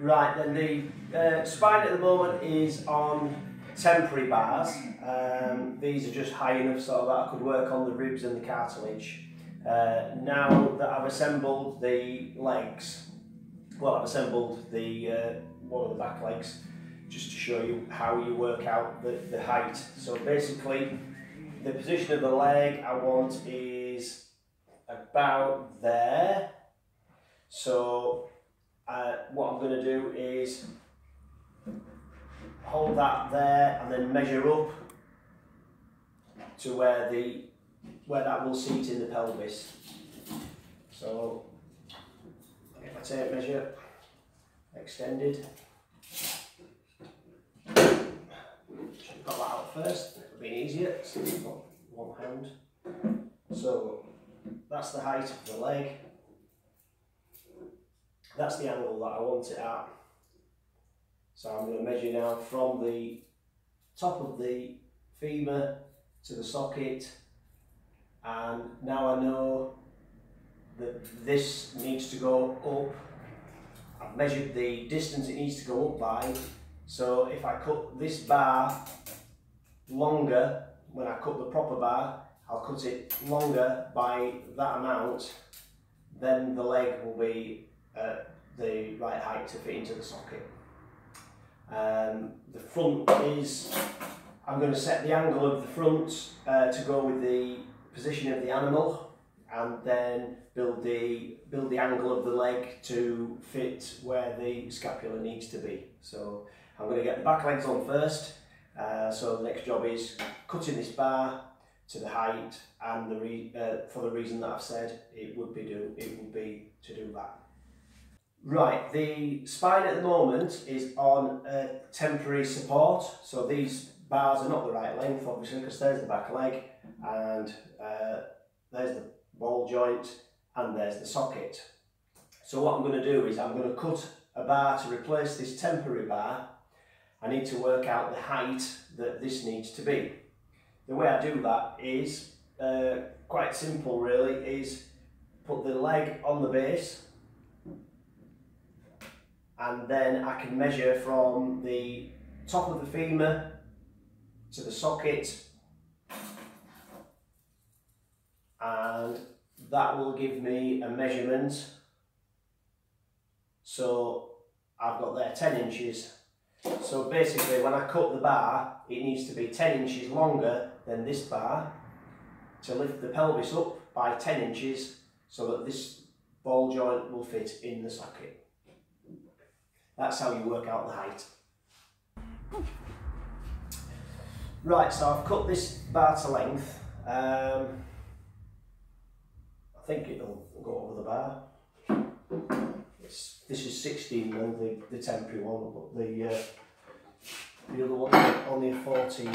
Right, then the uh, spine at the moment is on temporary bars. Um, these are just high enough so that I could work on the ribs and the cartilage. Uh, now that I've assembled the legs, well I've assembled the uh, one of the back legs just to show you how you work out the, the height. So basically the position of the leg I want is about there. So uh, what I'm going to do is hold that there and then measure up to where the where that will seat in the pelvis. So I get my tape measure extended. Should got that out first, it would have been easier, so one hand. So that's the height of the leg. That's the angle that I want it at. So I'm going to measure now from the top of the femur to the socket and now I know that this needs to go up. I've measured the distance it needs to go up by so if I cut this bar longer when I cut the proper bar I'll cut it longer by that amount then the leg will be at the right height to fit into the socket. Um, the front is, I'm going to set the angle of the front uh, to go with the position of the animal and then build the build the angle of the leg to fit where the scapula needs to be. So I'm going to get the back legs on first. Uh, so the next job is cutting this bar to the height and the uh, for the reason that I've said it would be do it would be to do that. Right, the spine at the moment is on a temporary support, so these bars are not the right length obviously because there's the back leg and uh, there's the ball joint and there's the socket. So what I'm going to do is I'm going to cut a bar to replace this temporary bar. I need to work out the height that this needs to be. The way I do that is uh, quite simple really, is put the leg on the base and then I can measure from the top of the femur to the socket. And that will give me a measurement. So I've got there 10 inches. So basically when I cut the bar it needs to be 10 inches longer than this bar to lift the pelvis up by 10 inches so that this ball joint will fit in the socket. That's how you work out the height. Right, so I've cut this bar to length. Um, I think it'll go over the bar. It's, this is 16 and the, the temporary one, but the, uh, the other one only a 14.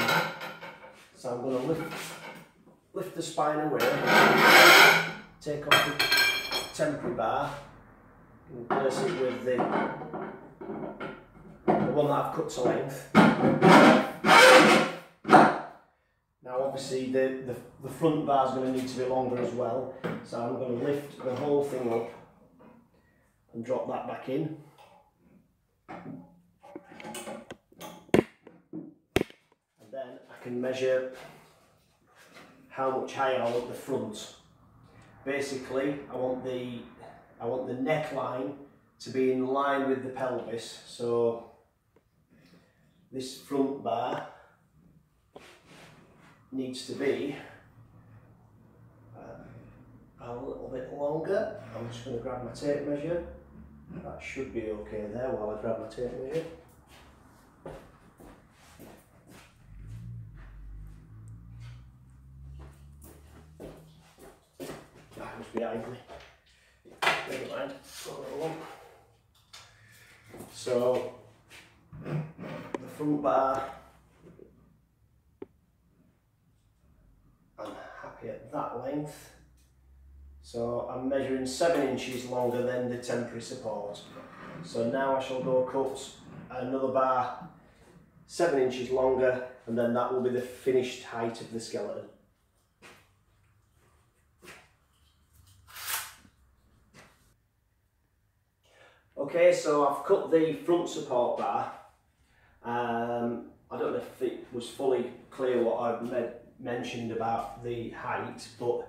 So I'm going to lift, lift the spine away, take off the temporary bar, and place it with the the one that I've cut to length. Now obviously the, the, the front bar is going to need to be longer as well, so I'm going to lift the whole thing up and drop that back in. And then I can measure how much higher I want the front. Basically, I want the I want the neckline to be in line with the pelvis. So this front bar needs to be uh, a little bit longer. I'm just going to grab my tape measure. That should be okay there while I grab my tape measure. That behind me. Never mind. So the front bar, I'm happy at that length. So I'm measuring seven inches longer than the temporary support. So now I shall go cut another bar seven inches longer and then that will be the finished height of the skeleton. Okay, so I've cut the front support bar. Um, I don't know if it was fully clear what I mentioned about the height, but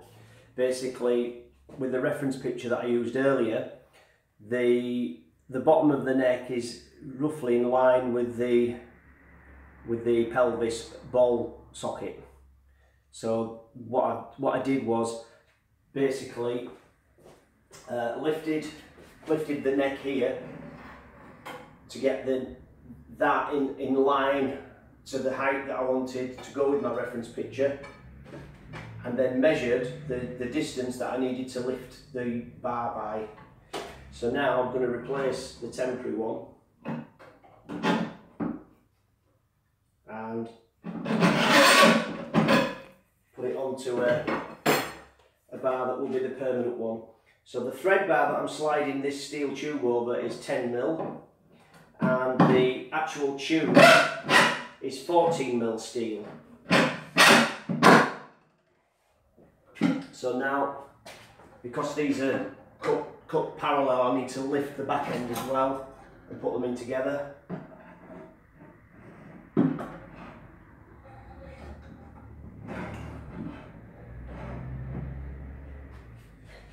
basically with the reference picture that I used earlier, the the bottom of the neck is roughly in line with the with the pelvis ball socket. So what I, what I did was basically uh, lifted lifted the neck here to get the that in, in line to the height that I wanted to go with my reference picture and then measured the, the distance that I needed to lift the bar by. So now I'm going to replace the temporary one and put it onto a, a bar that will be the permanent one. So the thread bar that I'm sliding this steel tube over is 10 mil and the actual tube is 14 mil steel. So now, because these are cut, cut parallel, I need to lift the back end as well and put them in together.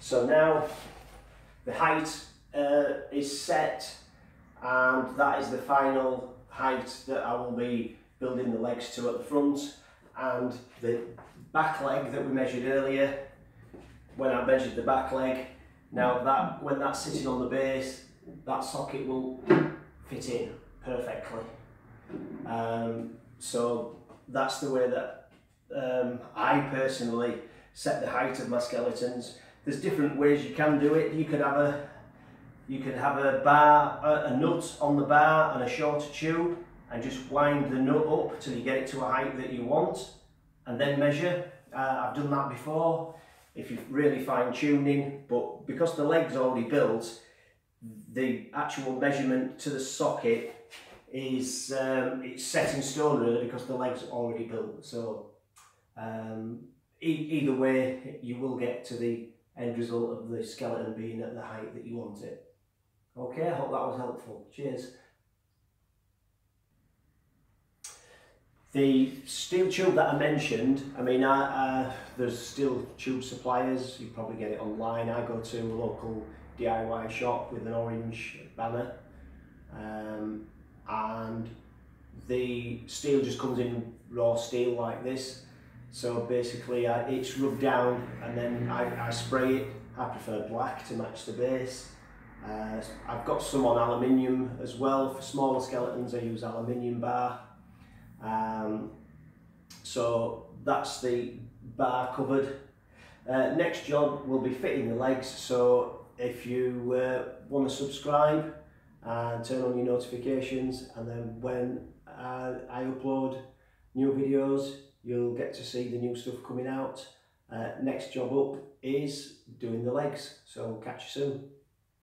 So now the height uh, is set and that is the final height that I will be building the legs to at the front. And the back leg that we measured earlier when I measured the back leg now that when that's sitting on the base that socket will fit in perfectly. Um, so that's the way that um, I personally set the height of my skeletons there's different ways you can do it. You could have a you could have a bar, a, a nut on the bar and a shorter tube and just wind the nut up till you get it to a height that you want and then measure. Uh, I've done that before if you're really fine tuning but because the leg's already built the actual measurement to the socket is um, it's set in stone really because the leg's are already built so um, e either way you will get to the end result of the skeleton being at the height that you want it. Okay, I hope that was helpful. Cheers. The steel tube that I mentioned, I mean, uh, there's steel tube suppliers, you probably get it online. I go to a local DIY shop with an orange banner um, and the steel just comes in raw steel like this so basically I, it's rubbed down and then I, I spray it. I prefer black to match the base. Uh, I've got some on aluminium as well. For smaller skeletons I use aluminium bar. Um, so that's the bar covered. Uh, next job will be fitting the legs. So if you uh, want to subscribe and turn on your notifications and then when uh, I upload new videos you'll get to see the new stuff coming out. Uh, next job up is doing the legs, so catch you soon.